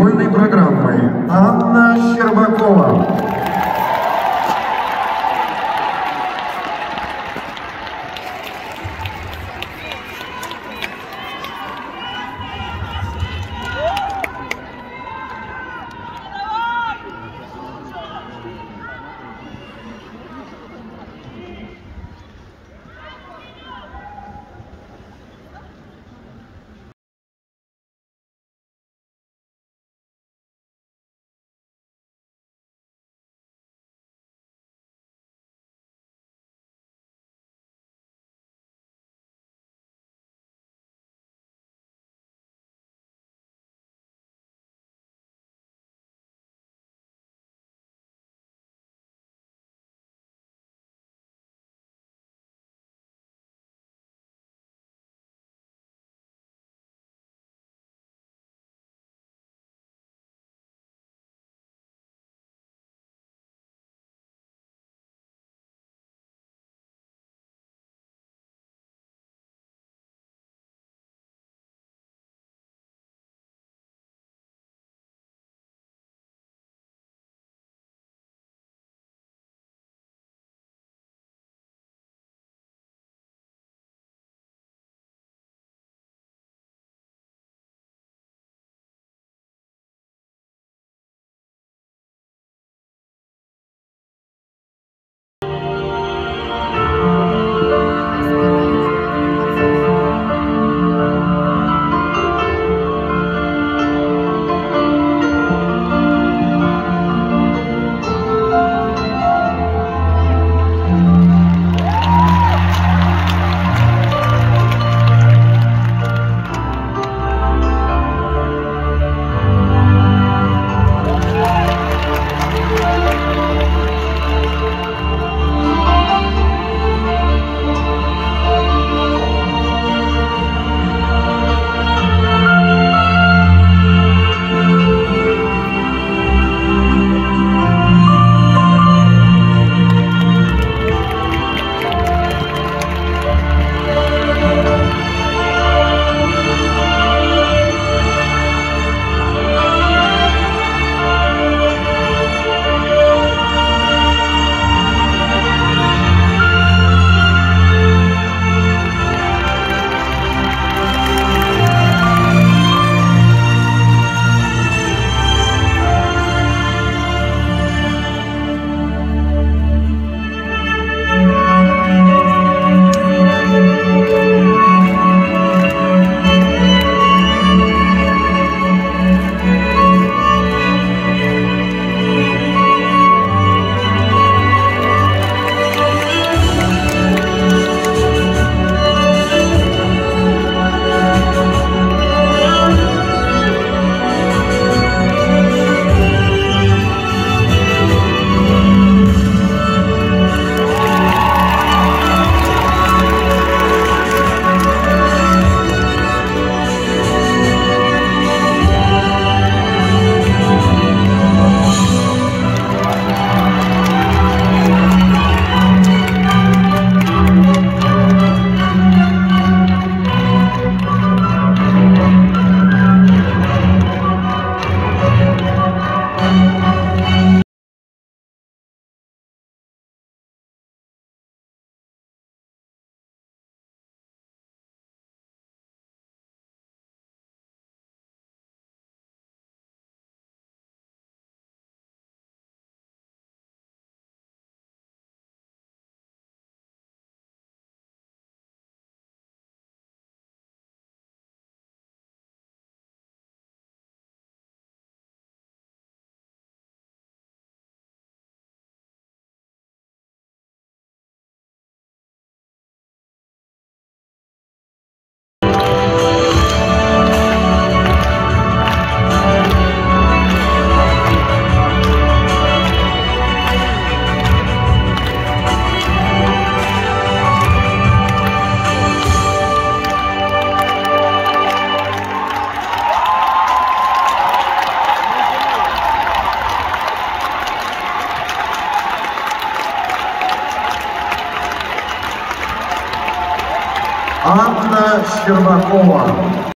Школьной программой Анна Щербакова. Анна Щербакова.